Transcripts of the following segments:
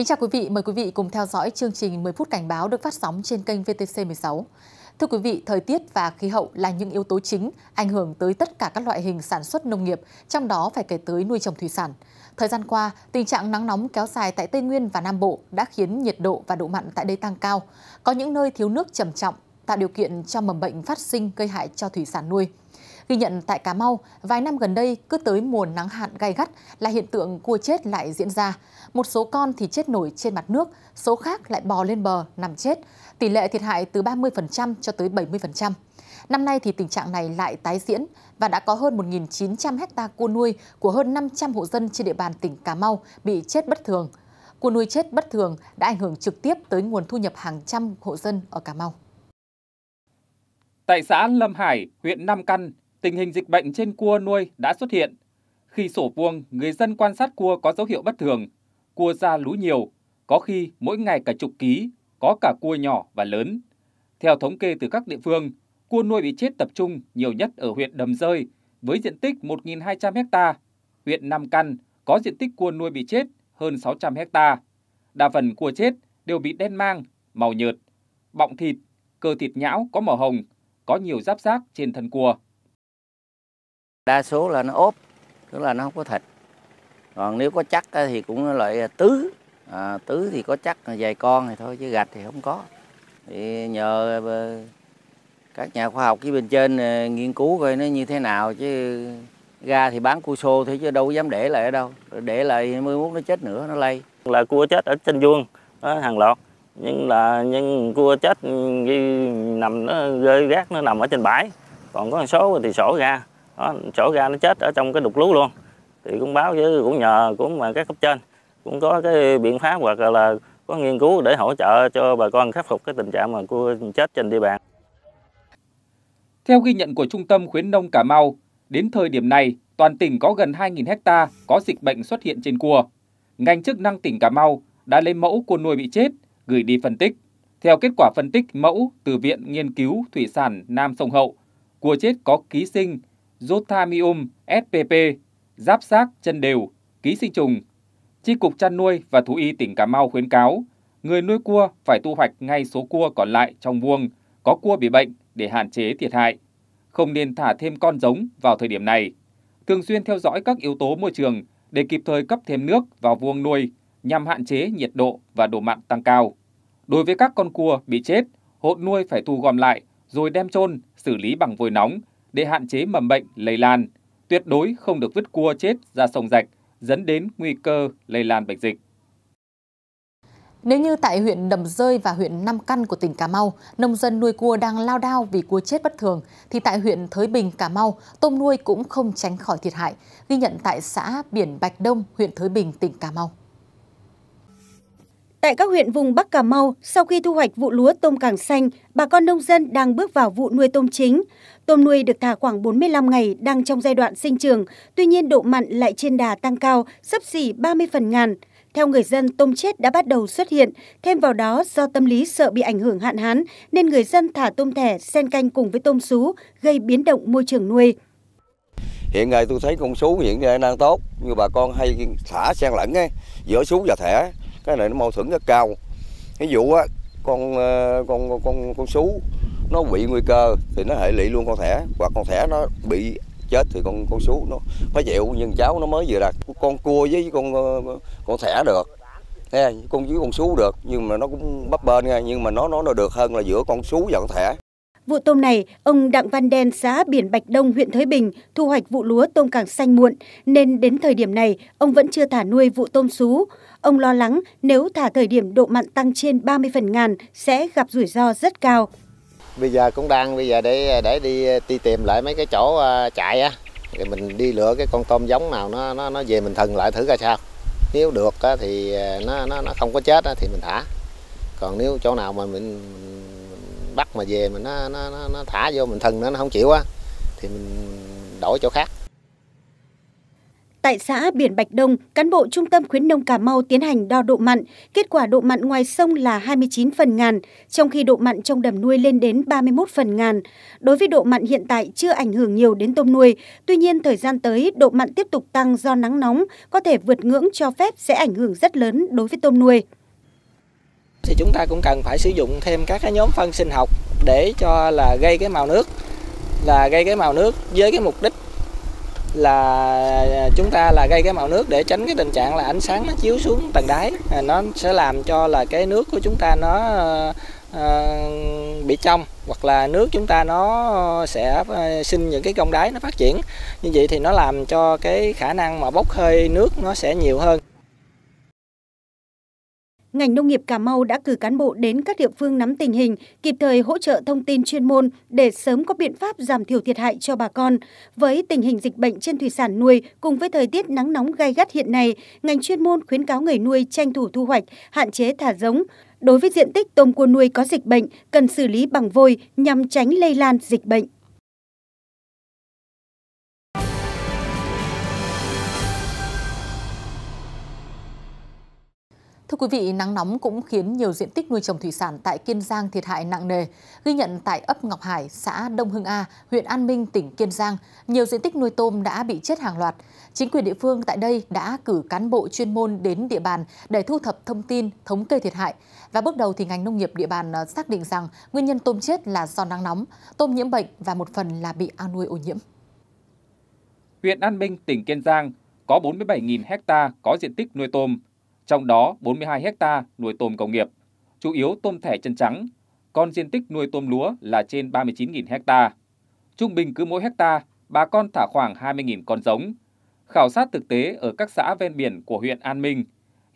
Kính chào quý vị, mời quý vị cùng theo dõi chương trình 10 phút cảnh báo được phát sóng trên kênh VTC 16. Thưa quý vị, thời tiết và khí hậu là những yếu tố chính ảnh hưởng tới tất cả các loại hình sản xuất nông nghiệp, trong đó phải kể tới nuôi trồng thủy sản. Thời gian qua, tình trạng nắng nóng kéo dài tại Tây Nguyên và Nam Bộ đã khiến nhiệt độ và độ mặn tại đây tăng cao. Có những nơi thiếu nước trầm trọng, tạo điều kiện cho mầm bệnh phát sinh gây hại cho thủy sản nuôi. Ghi nhận tại Cà Mau, vài năm gần đây cứ tới mùa nắng hạn gai gắt là hiện tượng cua chết lại diễn ra. Một số con thì chết nổi trên mặt nước, số khác lại bò lên bờ nằm chết. Tỷ lệ thiệt hại từ 30% cho tới 70%. Năm nay thì tình trạng này lại tái diễn và đã có hơn 1.900 hecta cua nuôi của hơn 500 hộ dân trên địa bàn tỉnh Cà Mau bị chết bất thường. Cua nuôi chết bất thường đã ảnh hưởng trực tiếp tới nguồn thu nhập hàng trăm hộ dân ở Cà Mau. Tại xã Lâm Hải, huyện Nam Căn, tình hình dịch bệnh trên cua nuôi đã xuất hiện. Khi sổ vuông, người dân quan sát cua có dấu hiệu bất thường, cua ra lú nhiều, có khi mỗi ngày cả chục ký, có cả cua nhỏ và lớn. Theo thống kê từ các địa phương, cua nuôi bị chết tập trung nhiều nhất ở huyện Đầm Rơi với diện tích 1.200 ha, huyện Nam Căn có diện tích cua nuôi bị chết hơn 600 ha. Đa phần cua chết đều bị đen mang, màu nhợt, bọng thịt, cơ thịt nhão có màu hồng, có nhiều giáp xác trên thân cua. Đa số là nó ốp, tức là nó không có thịt. Còn nếu có chắc thì cũng loại tứ, à, tứ thì có chắc vài con thì thôi chứ gạch thì không có. Thì nhờ ờ, các nhà khoa học với bên trên ờ, nghiên cứu coi nó như thế nào chứ ra thì bán cua xô thôi chứ đâu có dám để lại ở đâu. Để lại mới muốn nó chết nữa, nó lây. Là cua chết ở trên vuông, đó, hàng loạt nhưng là nhưng cua chết ghi nằm nó rơi rác nó nằm ở trên bãi còn có một số thì sổ ra đó, sổ ra nó chết ở trong cái đục lú luôn thì cũng báo với cũng nhờ cũng mà các cấp trên cũng có cái biện pháp hoặc là có nghiên cứu để hỗ trợ cho bà con khắc phục cái tình trạng mà cua chết trên địa bàn. Theo ghi nhận của Trung tâm khuyến nông Cà Mau, đến thời điểm này, toàn tỉnh có gần 2.000 hecta có dịch bệnh xuất hiện trên cua. Ngành chức năng tỉnh Cà Mau đã lấy mẫu cua nuôi bị chết, gửi đi phân tích. Theo kết quả phân tích mẫu từ Viện Nghiên cứu Thủy sản Nam Sông Hậu, cua chết có ký sinh Zotamium spp, giáp xác chân đều, ký sinh trùng. Chi cục chăn nuôi và thú y tỉnh Cà Mau khuyến cáo người nuôi cua phải thu hoạch ngay số cua còn lại trong vuông có cua bị bệnh để hạn chế thiệt hại. Không nên thả thêm con giống vào thời điểm này. Thường xuyên theo dõi các yếu tố môi trường để kịp thời cấp thêm nước vào vuông nuôi nhằm hạn chế nhiệt độ và độ mặn tăng cao. Đối với các con cua bị chết, hộ nuôi phải thu gom lại rồi đem chôn xử lý bằng vôi nóng để hạn chế mầm bệnh lây lan. Tuyệt đối không được vứt cua chết ra sông rạch, dẫn đến nguy cơ lây lan bệnh dịch. Nếu như tại huyện Đầm Rơi và huyện Nam Căn của tỉnh Cà Mau, nông dân nuôi cua đang lao đao vì cua chết bất thường, thì tại huyện Thới Bình, Cà Mau, tôm nuôi cũng không tránh khỏi thiệt hại, ghi nhận tại xã Biển Bạch Đông, huyện Thới Bình, tỉnh Cà Mau. Tại các huyện vùng Bắc Cà Mau, sau khi thu hoạch vụ lúa tôm càng xanh, bà con nông dân đang bước vào vụ nuôi tôm chính. Tôm nuôi được thả khoảng 45 ngày, đang trong giai đoạn sinh trường, tuy nhiên độ mặn lại trên đà tăng cao, sấp xỉ 30 phần ngàn. Theo người dân, tôm chết đã bắt đầu xuất hiện, thêm vào đó do tâm lý sợ bị ảnh hưởng hạn hán nên người dân thả tôm thẻ xen canh cùng với tôm sú, gây biến động môi trường nuôi. Hiện nay tôi thấy con sú hiện nay đang tốt, như bà con hay thả xen lẫn ấy, giữa sú và thẻ cái này nó mâu thuẫn rất cao. Ví dụ á con ờ, con con con, con sú nó bị nguy cơ thì nó hệ lụy luôn con thẻ. Hoặc con thẻ nó bị chết thì con con sú nó phải chịu nhưng cháu nó mới vừa đặt. Con cua với con ờ, con thẻ được. Nghe, con với con sú được nhưng mà nó cũng bấp bên nha nhưng mà nó nó nó được hơn là giữa con sú và con thẻ. Vụ tôm này, ông Đặng Văn Đen, xã Biển Bạch Đông, huyện Thới Bình, thu hoạch vụ lúa tôm càng xanh muộn, nên đến thời điểm này, ông vẫn chưa thả nuôi vụ tôm sú. Ông lo lắng nếu thả thời điểm độ mặn tăng trên 30 phần ngàn sẽ gặp rủi ro rất cao. Bây giờ cũng đang bây giờ để để đi đi tìm lại mấy cái chỗ à, chạy á, thì mình đi lựa cái con tôm giống nào nó nó nó về mình thần lại thử ra sao. Nếu được thì à, nó nó nó không có chết thì mình thả. Còn nếu chỗ nào mà mình bắt mà về mình nó nó nó thả vô mình thân nó nó không chịu á thì mình đổi chỗ khác. Tại xã Biển Bạch Đông, cán bộ Trung tâm khuyến nông Cà Mau tiến hành đo độ mặn. Kết quả độ mặn ngoài sông là 29 phần ngàn, trong khi độ mặn trong đầm nuôi lên đến 31 phần ngàn. Đối với độ mặn hiện tại chưa ảnh hưởng nhiều đến tôm nuôi, tuy nhiên thời gian tới độ mặn tiếp tục tăng do nắng nóng, có thể vượt ngưỡng cho phép sẽ ảnh hưởng rất lớn đối với tôm nuôi. Thì chúng ta cũng cần phải sử dụng thêm các cái nhóm phân sinh học để cho là gây cái màu nước là gây cái màu nước với cái mục đích là chúng ta là gây cái màu nước để tránh cái tình trạng là ánh sáng nó chiếu xuống tầng đáy. À, nó sẽ làm cho là cái nước của chúng ta nó uh, bị trong hoặc là nước chúng ta nó sẽ ờ, sinh những cái cong đáy nó phát triển. Như vậy thì nó làm cho cái khả năng mà bốc hơi nước nó sẽ nhiều hơn ngành nông nghiệp Cà Mau đã cử cán bộ đến các địa phương nắm tình hình, kịp thời hỗ trợ thông tin chuyên môn để sớm có biện pháp giảm thiểu thiệt hại cho bà con. Với tình hình dịch bệnh trên thủy sản nuôi cùng với thời tiết nắng nóng gai gắt hiện nay, ngành chuyên môn khuyến cáo người nuôi tranh thủ thu hoạch, hạn chế thả giống. Đối với diện tích tôm cua nuôi có dịch bệnh, cần xử lý bằng vôi nhằm tránh lây lan dịch bệnh. Thưa quý vị, nắng nóng cũng khiến nhiều diện tích nuôi trồng thủy sản tại Kiên Giang thiệt hại nặng nề. Ghi nhận tại ấp Ngọc Hải, xã Đông Hưng A, huyện An Minh, tỉnh Kiên Giang, nhiều diện tích nuôi tôm đã bị chết hàng loạt. Chính quyền địa phương tại đây đã cử cán bộ chuyên môn đến địa bàn để thu thập thông tin, thống kê thiệt hại. Và bước đầu thì ngành nông nghiệp địa bàn ờ, xác định rằng nguyên nhân tôm chết là do nắng nóng, tôm nhiễm bệnh và một phần là bị ao nuôi ô nhiễm. Huyện An Minh, tỉnh Kiên Giang có 47.000 hecta có diện tích nuôi tôm, trong đó 42 hecta nuôi tôm công nghiệp, chủ yếu tôm thẻ chân trắng, còn diện tích nuôi tôm lúa là trên 39.000 hecta. Trung bình cứ mỗi hecta, bà con thả khoảng 20.000 con giống. Khảo sát thực tế ở các xã ven biển của huyện An Minh,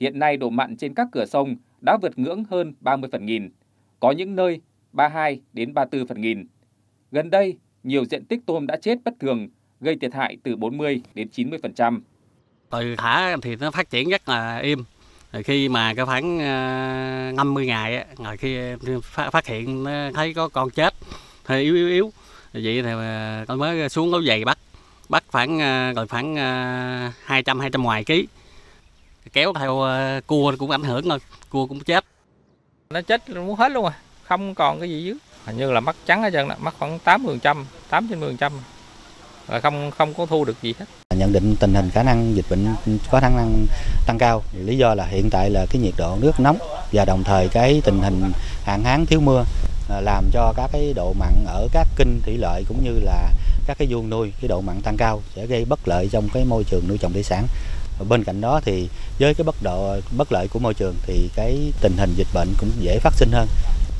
hiện nay độ mặn trên các cửa sông đã vượt ngưỡng hơn 30 phần nghìn, có những nơi 32 đến 34 phần nghìn. Gần đây, nhiều diện tích tôm đã chết bất thường, gây thiệt hại từ 40 đến 90%. Từ thả thì nó phát triển rất là im, rồi khi mà cái khoảng ờ, 50 ngày rồi khi phát hiện thấy có con chết, hơi yếu yếu yếu vậy thì ờ, con mới xuống gấu giày bắt bắt khoảng ờ, rồi khoảng 200 200 ngoài ký. Kéo theo cua cũng ảnh hưởng thôi, cua cũng chết. Nó chết muốn hết luôn à không còn cái gì dưới. Hình như là mắt trắng hết trơn mắt khoảng 80 trăm 8 trên 10 trăm. Và không không có thu được gì hết nhận định tình hình khả năng dịch bệnh có khả năng tăng cao. Lý do là hiện tại là cái nhiệt độ nước nóng và đồng thời cái tình hình hạn hán thiếu mưa à, làm cho các cái độ mặn ở các kinh thủy lợi cũng như là các cái vuông nuôi, cái độ mặn tăng cao sẽ gây bất lợi trong cái môi trường nuôi trồng thủy sản. Bên cạnh đó thì với cái bất độ, bất lợi của môi trường thì cái tình hình dịch bệnh cũng dễ phát sinh hơn.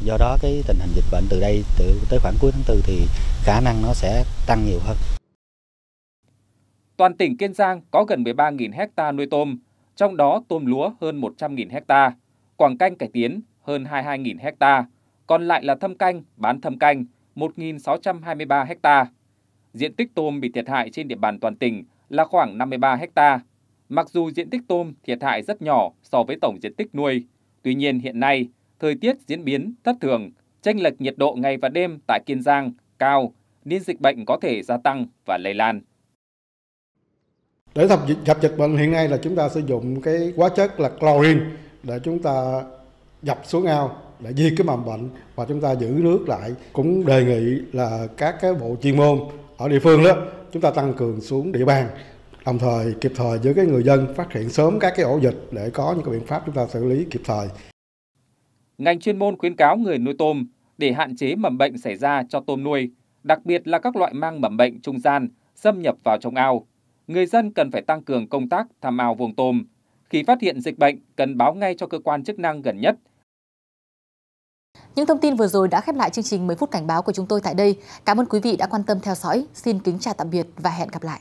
Do đó cái tình hình dịch bệnh từ đây từ tới khoảng cuối tháng 4 thì khả năng nó sẽ tăng nhiều hơn. Toàn tỉnh Kiên Giang có gần 13.000 hecta nuôi tôm, trong đó tôm lúa hơn 100.000 hecta, quảng canh cải tiến hơn 22.000 hecta, còn lại là thâm canh, bán thâm canh 1.623 hecta. Diện tích tôm bị thiệt hại trên địa bàn toàn tỉnh là khoảng 53 hecta. Mặc dù diện tích tôm thiệt hại rất nhỏ so với tổng diện tích nuôi, tuy nhiên hiện nay thời tiết diễn biến thất thường, chênh lệch nhiệt độ ngày và đêm tại Kiên Giang cao nên dịch bệnh có thể gia tăng và lây lan. Để dập dịch bệnh hiện nay là chúng ta sử dụng cái hóa chất là chlorine để chúng ta dập xuống ao để diệt cái mầm bệnh và chúng ta giữ nước lại. Cũng đề nghị là các cái bộ chuyên môn ở địa phương đó chúng ta tăng cường xuống địa bàn đồng thời kịp thời với cái người dân phát hiện sớm các cái ổ dịch để có những cái biện pháp chúng ta xử lý kịp thời. Ngành chuyên môn khuyến cáo người nuôi tôm để hạn chế mầm bệnh xảy ra cho tôm nuôi, đặc biệt là các loại mang mầm bệnh trung gian xâm nhập vào trong ao người dân cần phải tăng cường công tác thăm ao vùng tôm. Khi phát hiện dịch bệnh, cần báo ngay cho cơ quan chức năng gần nhất. Những thông tin vừa rồi đã khép lại chương trình 10 phút cảnh báo của chúng tôi tại đây. Cảm ơn quý vị đã quan tâm theo dõi. Xin kính chào tạm biệt và hẹn gặp lại.